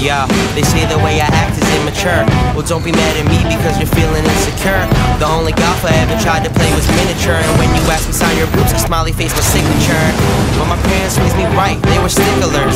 Yeah, they say the way I act is immature. Well, don't be mad at me because you're feeling insecure. The only golf I ever tried to play was miniature. And when you asked me sign your boots, a smiley face was signature. But my parents raised me right, they were sticklers.